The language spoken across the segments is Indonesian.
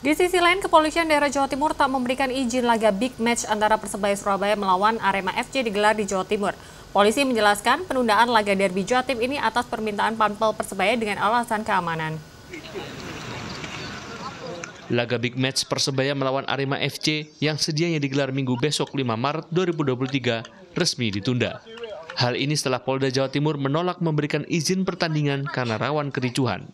Di sisi lain, Kepolisian Daerah Jawa Timur tak memberikan izin laga big match antara Persebaya Surabaya melawan Arema FC digelar di Jawa Timur. Polisi menjelaskan penundaan laga derby Jatim ini atas permintaan Panpel Persebaya dengan alasan keamanan. Laga big match Persebaya melawan Arema FC yang sedianya digelar minggu besok 5 Maret 2023 resmi ditunda. Hal ini setelah Polda Jawa Timur menolak memberikan izin pertandingan karena rawan kericuhan.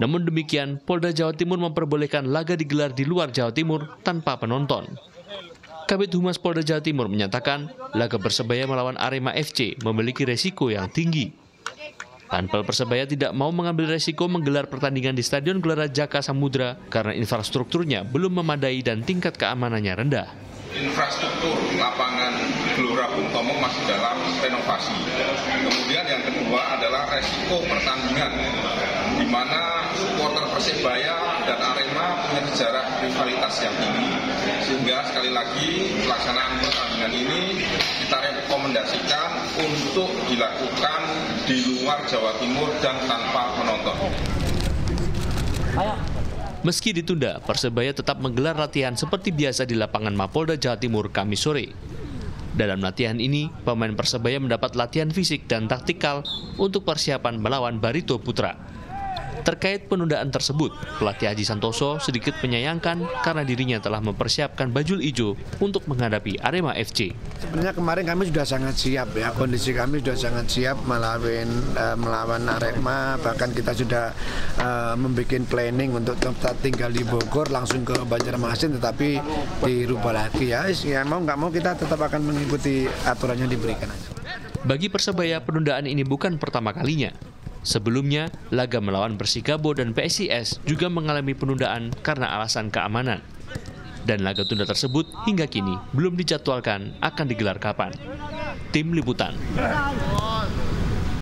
Namun demikian, Polda Jawa Timur memperbolehkan laga digelar di luar Jawa Timur tanpa penonton. Kabit Humas Polda Jawa Timur menyatakan, laga Persebaya melawan Arema FC memiliki resiko yang tinggi. Panpel Persebaya tidak mau mengambil resiko menggelar pertandingan di Stadion Gelora Jaka Samudra karena infrastrukturnya belum memadai dan tingkat keamanannya rendah. Infrastruktur lapangan Gelora Bung Tomo masih dalam renovasi. Kemudian yang kedua adalah resiko pertandingan di mana supporter Persebaya dan Arema punya sejarah rivalitas yang tinggi. Sehingga sekali lagi pelaksanaan pertandingan ini kita rekomendasikan untuk dilakukan di luar Jawa Timur dan tanpa penonton. Meski ditunda, Persebaya tetap menggelar latihan seperti biasa di lapangan Mapolda Jawa Timur Kamis sore. Dalam latihan ini, pemain Persebaya mendapat latihan fisik dan taktikal untuk persiapan melawan Barito Putra. Terkait penundaan tersebut, pelatih Haji Santoso sedikit menyayangkan karena dirinya telah mempersiapkan bajul ijo untuk menghadapi Arema FC. Sebenarnya kemarin kami sudah sangat siap ya, kondisi kami sudah sangat siap melawan uh, melawan Arema, bahkan kita sudah uh, membuat planning untuk tinggal di Bogor langsung ke Banjarmasin, tetapi dirubah lagi ya. Ya mau nggak mau kita tetap akan mengikuti aturan yang diberikan. Bagi Persebaya, penundaan ini bukan pertama kalinya. Sebelumnya, laga melawan Persikabo dan PSIS juga mengalami penundaan karena alasan keamanan. Dan laga tunda tersebut hingga kini belum dijadwalkan akan digelar kapan. Tim Liputan